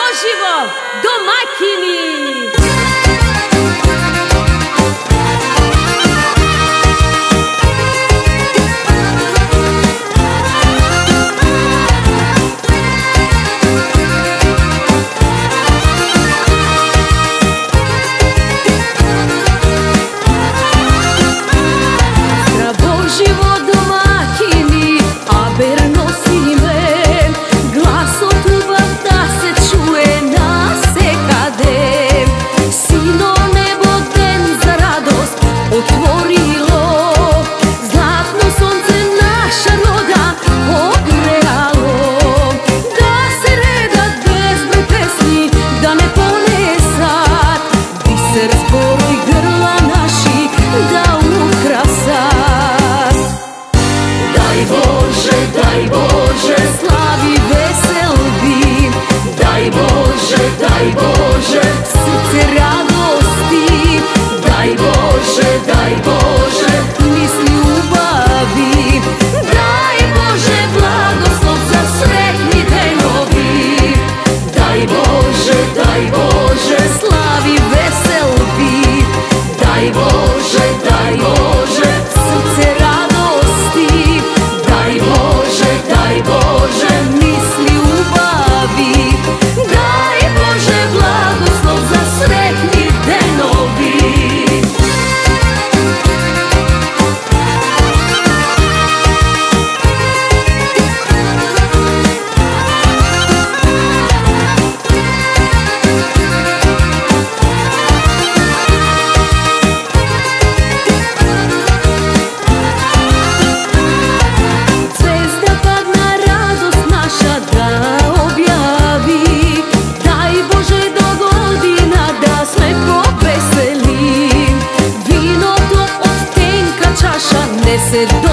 Hoje, do máquina. zboroj grla naših da u krasa Daj Bog said